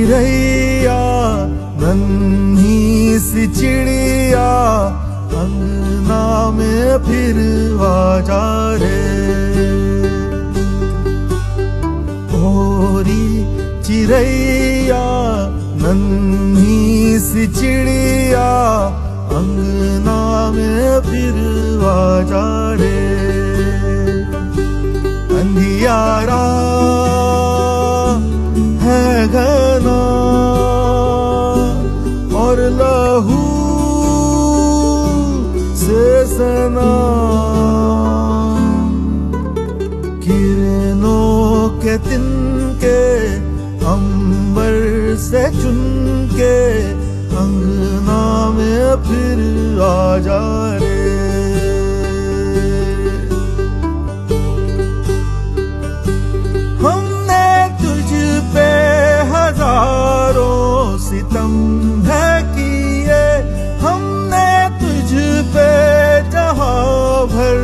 चिड़ैया नन्ही सी चिड़िया अंगना में फिर जा रे। ओरी चिड़ैया नन्ही सी चिड़िया अंगना में फिर वाजा रे। अंधियारा किरणों के अंबर से चुन के अंगना में फिर आ जा रे। हमने तुझ पे हज़ारों सितम है किए, हमने तुझ पे जहाँ भर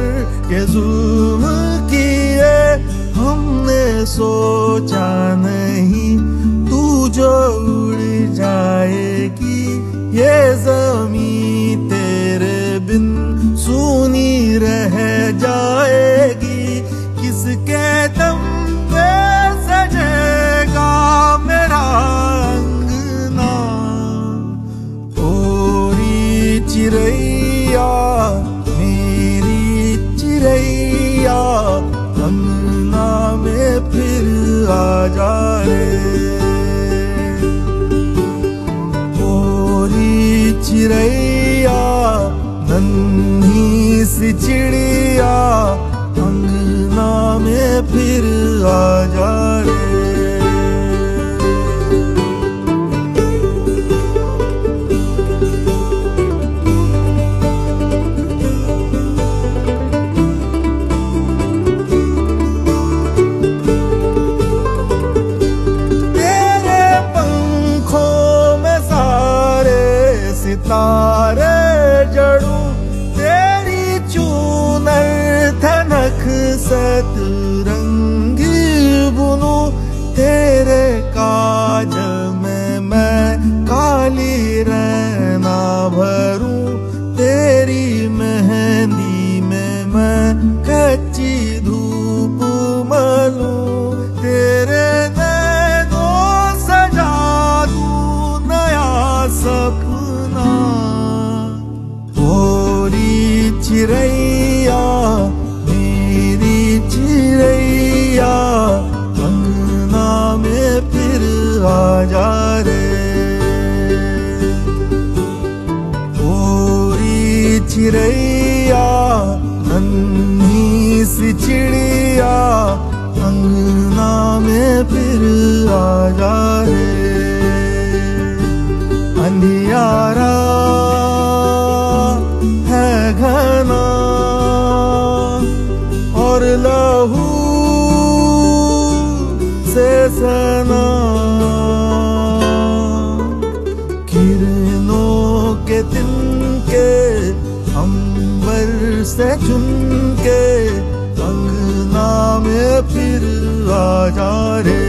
के हमने सोचा नहीं, तू जो उड़ जाएगी, ये जमी तेरे बिन सुनी रह जाएगी। किसके दम पे सजेगा मेरा अंगना? ओरी चिड़ैया में फिर आ जाए। रे चिड़ैया नन्ही सी चिड़िया अंगना में फिर आ जा सतरंगी बुनू तेरे काज में मैं काली रहना भरूं तेरी मेहंदी में मैं कच्ची चिड़ैया अंगना में फिर आ जा रे। ओरी चिड़ैया नन्ही सी चिड़िया अंगना से चुन के अंगना में फिर आ जा रे।